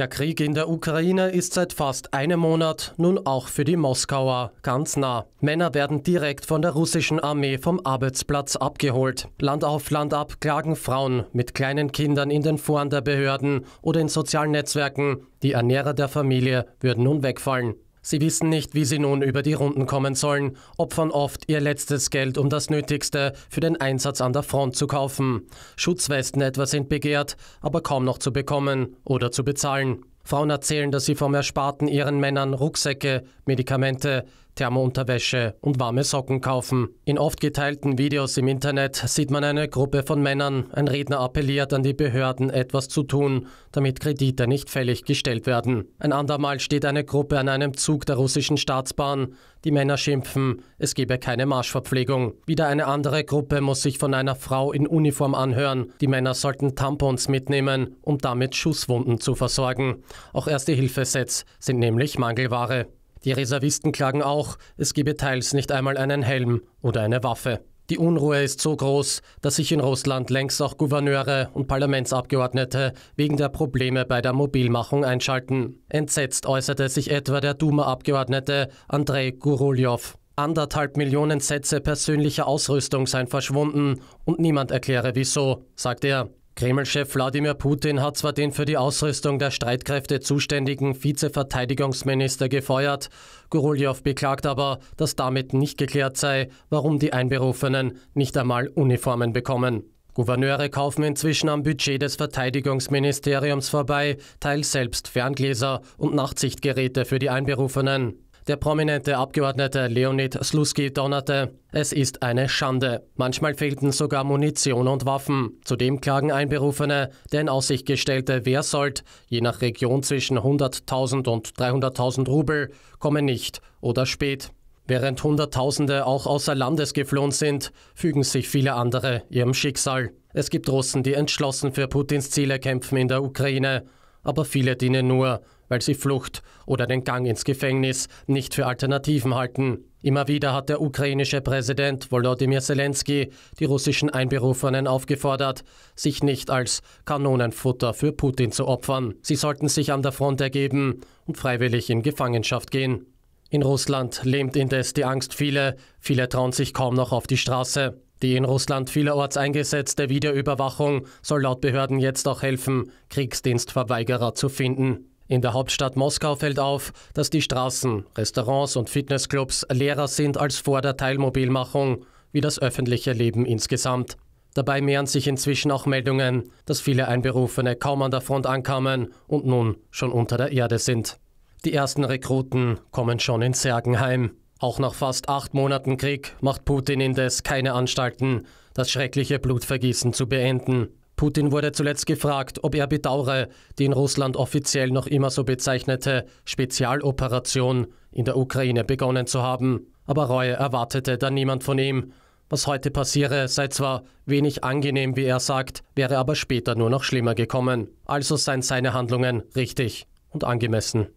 Der Krieg in der Ukraine ist seit fast einem Monat nun auch für die Moskauer ganz nah. Männer werden direkt von der russischen Armee vom Arbeitsplatz abgeholt. Land auf Land ab klagen Frauen mit kleinen Kindern in den Foren der Behörden oder in sozialen Netzwerken. Die Ernährer der Familie würden nun wegfallen. Sie wissen nicht, wie sie nun über die Runden kommen sollen, opfern oft ihr letztes Geld, um das Nötigste für den Einsatz an der Front zu kaufen. Schutzwesten etwa sind begehrt, aber kaum noch zu bekommen oder zu bezahlen. Frauen erzählen, dass sie vom Ersparten ihren Männern Rucksäcke, Medikamente, Thermounterwäsche und warme Socken kaufen. In oft geteilten Videos im Internet sieht man eine Gruppe von Männern. Ein Redner appelliert an die Behörden, etwas zu tun, damit Kredite nicht fällig gestellt werden. Ein andermal steht eine Gruppe an einem Zug der russischen Staatsbahn. Die Männer schimpfen, es gebe keine Marschverpflegung. Wieder eine andere Gruppe muss sich von einer Frau in Uniform anhören. Die Männer sollten Tampons mitnehmen, um damit Schusswunden zu versorgen. Auch erste Hilfesets sind nämlich Mangelware. Die Reservisten klagen auch, es gebe teils nicht einmal einen Helm oder eine Waffe. Die Unruhe ist so groß, dass sich in Russland längst auch Gouverneure und Parlamentsabgeordnete wegen der Probleme bei der Mobilmachung einschalten. Entsetzt äußerte sich etwa der Duma-Abgeordnete Andrei Guruljow. Anderthalb Millionen Sätze persönlicher Ausrüstung seien verschwunden und niemand erkläre wieso, sagt er. Kreml-Chef Wladimir Putin hat zwar den für die Ausrüstung der Streitkräfte zuständigen Vizeverteidigungsminister gefeuert, Guruljow beklagt aber, dass damit nicht geklärt sei, warum die Einberufenen nicht einmal Uniformen bekommen. Gouverneure kaufen inzwischen am Budget des Verteidigungsministeriums vorbei, teils selbst Ferngläser und Nachtsichtgeräte für die Einberufenen. Der prominente Abgeordnete Leonid Sluski donnerte, es ist eine Schande. Manchmal fehlten sogar Munition und Waffen. Zudem klagen Einberufene, der in Aussicht gestellte Wehrsold, je nach Region zwischen 100.000 und 300.000 Rubel, komme nicht oder spät. Während Hunderttausende auch außer Landes geflohen sind, fügen sich viele andere ihrem Schicksal. Es gibt Russen, die entschlossen für Putins Ziele kämpfen in der Ukraine, aber viele dienen nur, weil sie Flucht oder den Gang ins Gefängnis nicht für Alternativen halten. Immer wieder hat der ukrainische Präsident Volodymyr Zelensky die russischen Einberufenen aufgefordert, sich nicht als Kanonenfutter für Putin zu opfern. Sie sollten sich an der Front ergeben und freiwillig in Gefangenschaft gehen. In Russland lähmt indes die Angst viele, viele trauen sich kaum noch auf die Straße. Die in Russland vielerorts eingesetzte Videoüberwachung soll laut Behörden jetzt auch helfen, Kriegsdienstverweigerer zu finden. In der Hauptstadt Moskau fällt auf, dass die Straßen, Restaurants und Fitnessclubs leerer sind als vor der Teilmobilmachung, wie das öffentliche Leben insgesamt. Dabei mehren sich inzwischen auch Meldungen, dass viele Einberufene kaum an der Front ankamen und nun schon unter der Erde sind. Die ersten Rekruten kommen schon in Särgen heim. Auch nach fast acht Monaten Krieg macht Putin indes keine Anstalten, das schreckliche Blutvergießen zu beenden. Putin wurde zuletzt gefragt, ob er bedauere, die in Russland offiziell noch immer so bezeichnete Spezialoperation in der Ukraine begonnen zu haben. Aber Reue erwartete dann niemand von ihm. Was heute passiere, sei zwar wenig angenehm, wie er sagt, wäre aber später nur noch schlimmer gekommen. Also seien seine Handlungen richtig und angemessen.